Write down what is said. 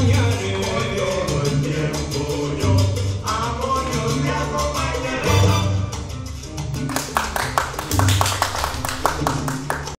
mañana.